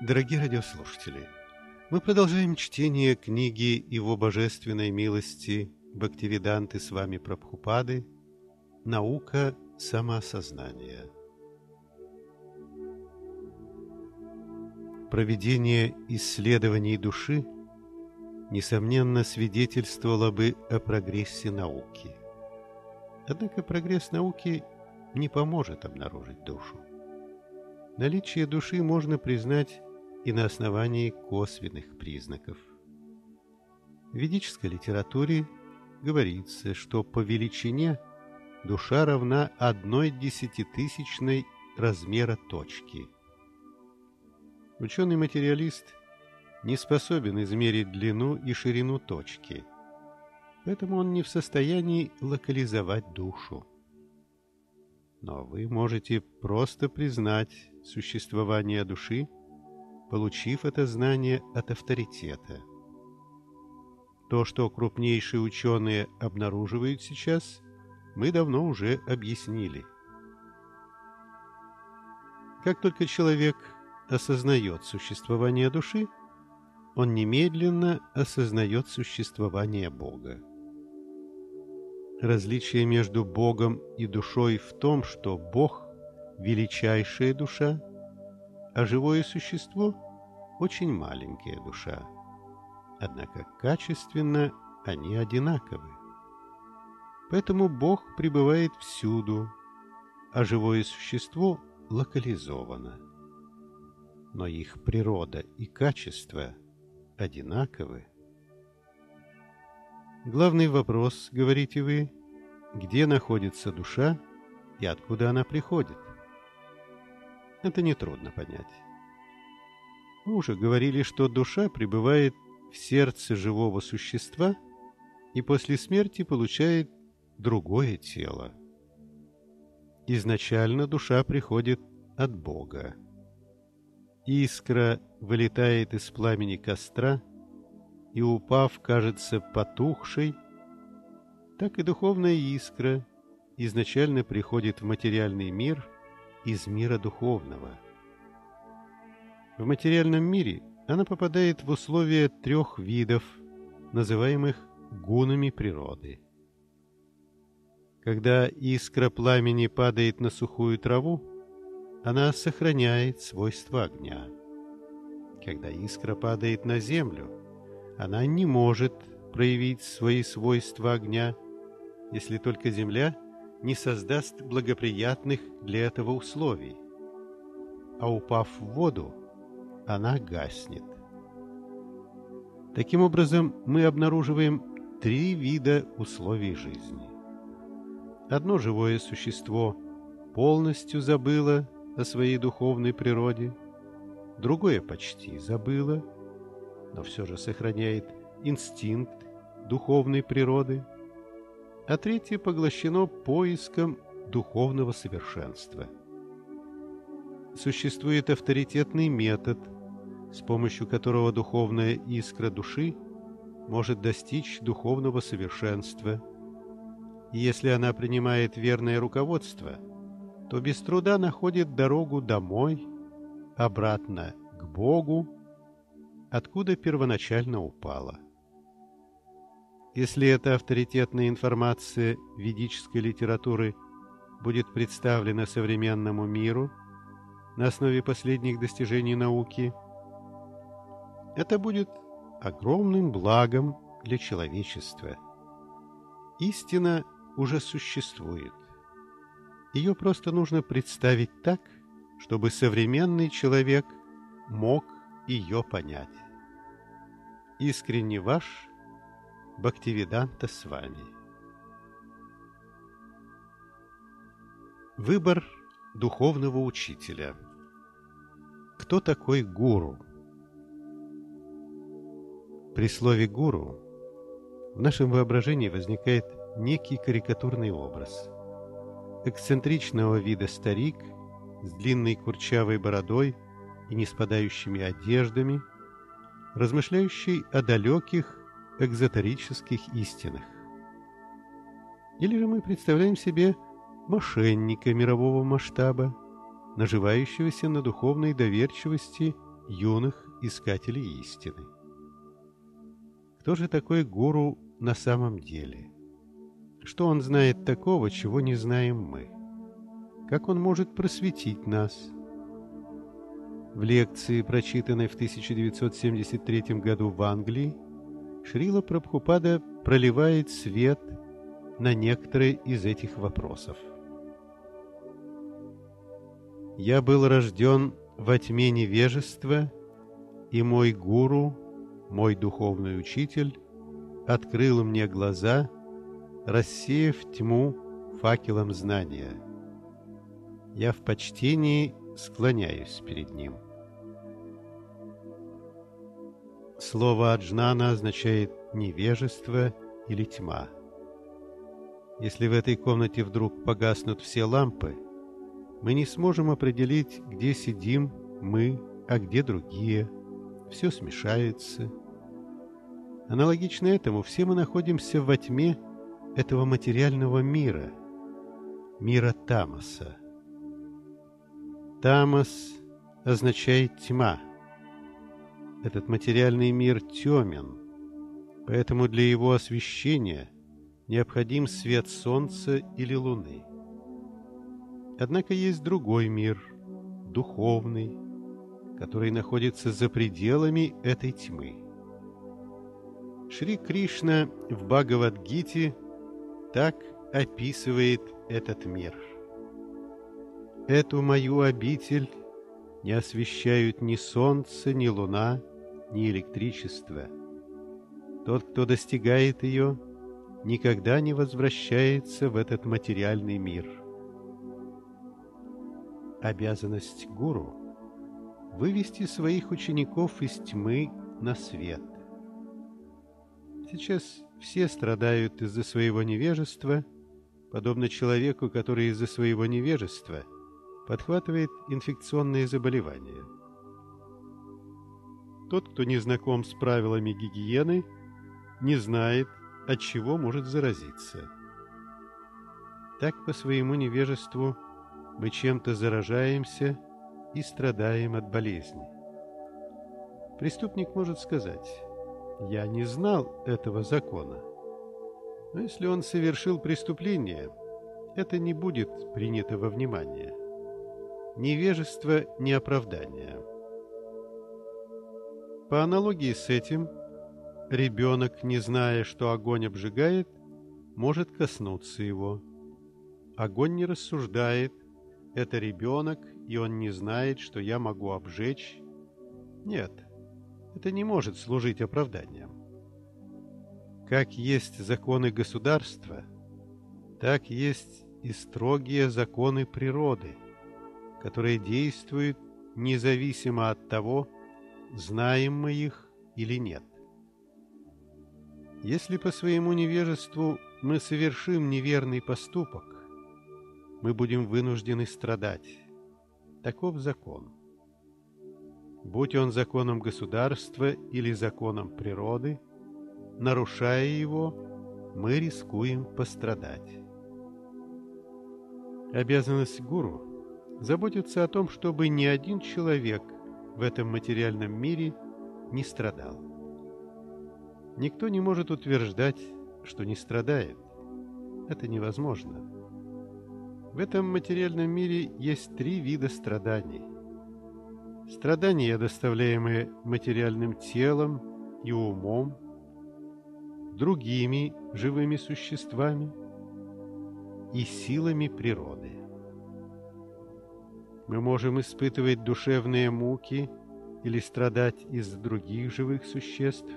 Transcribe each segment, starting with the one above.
Дорогие радиослушатели, мы продолжаем чтение книги Его Божественной милости Бхактивиданты с вами Прабхупады «Наука самоосознания». Проведение исследований души несомненно свидетельствовало бы о прогрессе науки. Однако прогресс науки не поможет обнаружить душу. Наличие души можно признать и на основании косвенных признаков. В ведической литературе говорится, что по величине душа равна одной десятитысячной размера точки. Ученый-материалист не способен измерить длину и ширину точки, поэтому он не в состоянии локализовать душу. Но вы можете просто признать существование души, получив это знание от авторитета. То, что крупнейшие ученые обнаруживают сейчас, мы давно уже объяснили. Как только человек осознает существование души, он немедленно осознает существование Бога. Различие между Богом и душой в том, что Бог – величайшая душа, а живое существо – очень маленькая душа. Однако качественно они одинаковы. Поэтому Бог пребывает всюду, а живое существо локализовано. Но их природа и качество одинаковы. Главный вопрос, говорите вы, где находится душа и откуда она приходит? Это нетрудно понять. Мы уже говорили, что душа пребывает в сердце живого существа и после смерти получает другое тело. Изначально душа приходит от Бога. Искра вылетает из пламени костра и, упав, кажется потухшей, так и духовная искра изначально приходит в материальный мир из мира духовного. В материальном мире она попадает в условия трех видов, называемых гунами природы. Когда искра пламени падает на сухую траву, она сохраняет свойства огня. Когда искра падает на землю, она не может проявить свои свойства огня, если только Земля не создаст благоприятных для этого условий. А упав в воду, она гаснет. Таким образом, мы обнаруживаем три вида условий жизни. Одно живое существо полностью забыло о своей духовной природе, другое почти забыло, но все же сохраняет инстинкт духовной природы, а третье поглощено поиском духовного совершенства. Существует авторитетный метод, с помощью которого духовная искра души может достичь духовного совершенства. И если она принимает верное руководство, то без труда находит дорогу домой, обратно к Богу, откуда первоначально упала. Если эта авторитетная информация ведической литературы будет представлена современному миру на основе последних достижений науки, это будет огромным благом для человечества. Истина уже существует. Ее просто нужно представить так, чтобы современный человек мог ее понять. Искренне ваш Бхактивиданта с вами. Выбор духовного учителя. Кто такой гуру? При слове «гуру» в нашем воображении возникает некий карикатурный образ. Эксцентричного вида старик с длинной курчавой бородой и неспадающими одеждами, размышляющий о далеких экзотерических истинах. Или же мы представляем себе мошенника мирового масштаба, наживающегося на духовной доверчивости юных искателей истины. Кто же такой гуру на самом деле? Что он знает такого, чего не знаем мы? Как он может просветить нас? В лекции, прочитанной в 1973 году в Англии, Шрила Прабхупада проливает свет на некоторые из этих вопросов. «Я был рожден во тьме невежества, и мой гуру, мой духовный учитель, открыл мне глаза, рассеяв тьму факелом знания. Я в почтении склоняюсь перед ним». Слово «аджнана» означает «невежество» или «тьма». Если в этой комнате вдруг погаснут все лампы, мы не сможем определить, где сидим мы, а где другие. Все смешается. Аналогично этому все мы находимся во тьме этого материального мира, мира Тамаса. Тамас означает тьма – этот материальный мир темен, поэтому для его освещения необходим свет солнца или луны. Однако есть другой мир, духовный, который находится за пределами этой тьмы. Шри Кришна в Бхагавадгите так описывает этот мир. «Эту мою обитель не освещают ни солнце, ни луна, ни электричество. Тот, кто достигает ее, никогда не возвращается в этот материальный мир. Обязанность гуру — вывести своих учеников из тьмы на свет. Сейчас все страдают из-за своего невежества, подобно человеку, который из-за своего невежества подхватывает инфекционные заболевания. Тот, кто не знаком с правилами гигиены, не знает, от чего может заразиться. Так по своему невежеству мы чем-то заражаемся и страдаем от болезни. Преступник может сказать, «Я не знал этого закона». Но если он совершил преступление, это не будет принято во внимание. Невежество не оправдание. По аналогии с этим, ребенок, не зная, что огонь обжигает, может коснуться его. Огонь не рассуждает, это ребенок, и он не знает, что я могу обжечь. Нет, это не может служить оправданием. Как есть законы государства, так есть и строгие законы природы, которые действуют независимо от того, знаем мы их или нет. Если по своему невежеству мы совершим неверный поступок, мы будем вынуждены страдать. Таков закон. Будь он законом государства или законом природы, нарушая его, мы рискуем пострадать. Обязанность гуру – заботиться о том, чтобы ни один человек – в этом материальном мире не страдал. Никто не может утверждать, что не страдает. Это невозможно. В этом материальном мире есть три вида страданий. Страдания, доставляемые материальным телом и умом, другими живыми существами и силами природы. Мы можем испытывать душевные муки или страдать из-за других живых существ,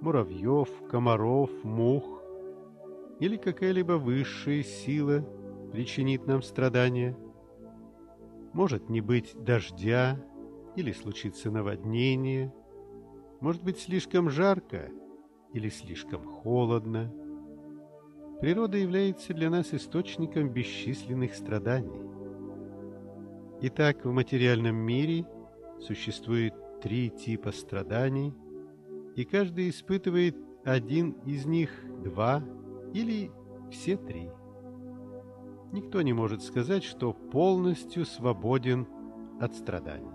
муравьев, комаров, мух, или какая-либо высшая сила причинит нам страдания. Может не быть дождя или случится наводнение, может быть слишком жарко или слишком холодно. Природа является для нас источником бесчисленных страданий. Итак, в материальном мире существует три типа страданий, и каждый испытывает один из них, два или все три. Никто не может сказать, что полностью свободен от страданий.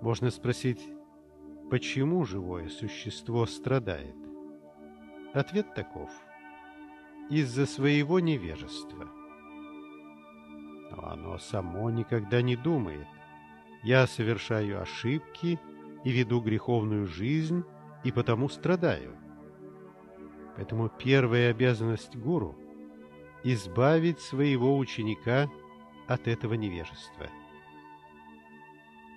Можно спросить, почему живое существо страдает? Ответ таков. Из-за своего невежества. Но оно само никогда не думает. Я совершаю ошибки и веду греховную жизнь, и потому страдаю. Поэтому первая обязанность гуру – избавить своего ученика от этого невежества.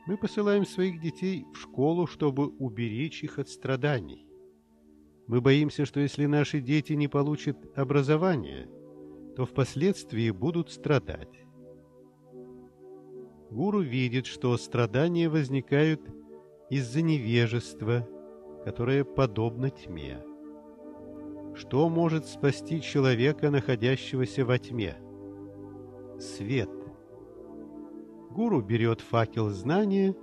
Мы посылаем своих детей в школу, чтобы уберечь их от страданий. Мы боимся, что если наши дети не получат образование, то впоследствии будут страдать. Гуру видит, что страдания возникают из-за невежества, которое подобно тьме. Что может спасти человека, находящегося во тьме? Свет. Гуру берет факел знания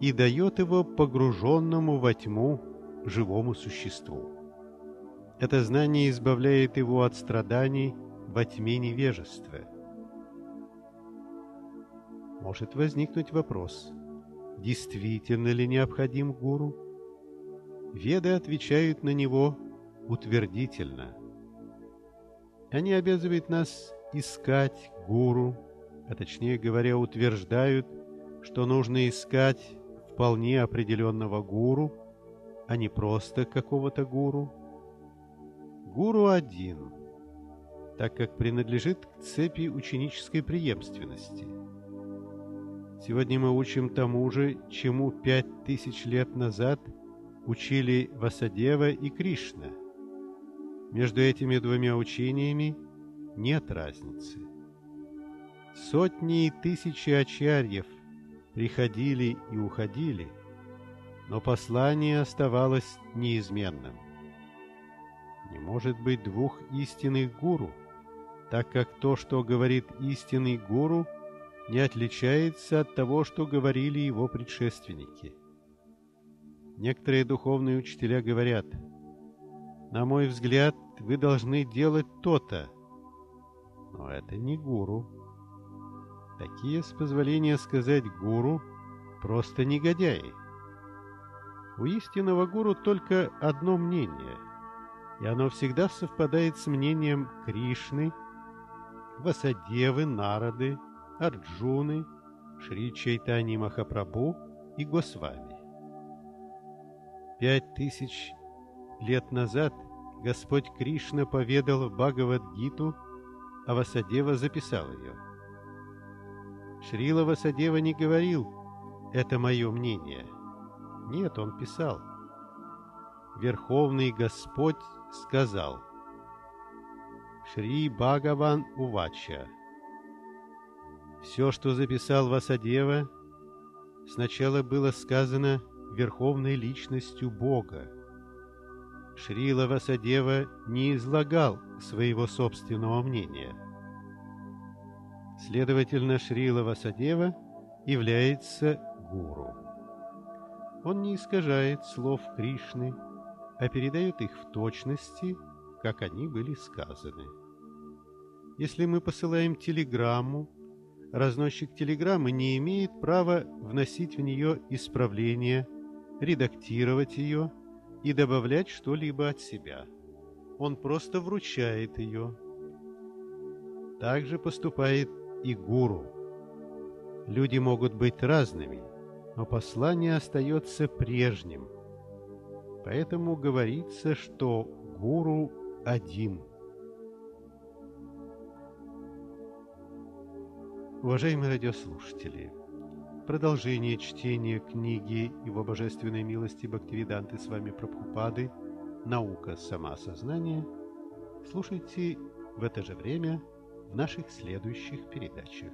и дает его погруженному во тьму живому существу. Это знание избавляет его от страданий во тьме невежества. Может возникнуть вопрос, действительно ли необходим гуру? Веды отвечают на него утвердительно. Они обязывают нас искать гуру, а точнее говоря, утверждают, что нужно искать вполне определенного гуру, а не просто какого-то гуру. Гуру один, так как принадлежит к цепи ученической преемственности. Сегодня мы учим тому же, чему пять тысяч лет назад учили Васадева и Кришна. Между этими двумя учениями нет разницы. Сотни и тысячи ачарьев приходили и уходили, но послание оставалось неизменным. Не может быть двух истинных гуру, так как то, что говорит истинный гуру, не отличается от того, что говорили его предшественники. Некоторые духовные учителя говорят, «На мой взгляд, вы должны делать то-то». Но это не гуру. Такие, с позволения сказать гуру, просто негодяи. У истинного гуру только одно мнение, и оно всегда совпадает с мнением Кришны, Васадевы, Нарады, Арджуны, Шри Чайтани Махапрабху и Госвами. Пять тысяч лет назад Господь Кришна поведал в Бхагавад-гиту, а Васадева записал ее. Шрила Васадева не говорил «это мое мнение». Нет, он писал Верховный Господь сказал Шри Бхагаван Увача все, что записал Васадева, сначала было сказано верховной личностью Бога. Шрила Васадева не излагал своего собственного мнения. Следовательно, Шрила Васадева является гуру. Он не искажает слов Кришны, а передает их в точности, как они были сказаны. Если мы посылаем телеграмму, разносчик телеграммы не имеет права вносить в нее исправления, редактировать ее и добавлять что-либо от себя. Он просто вручает ее. Так же поступает и гуру. Люди могут быть разными, но послание остается прежним. Поэтому говорится, что гуру один – Уважаемые радиослушатели, продолжение чтения книги Его Божественной милости Бхактивиданты с вами Прабхупады «Наука самосознания» слушайте в это же время в наших следующих передачах.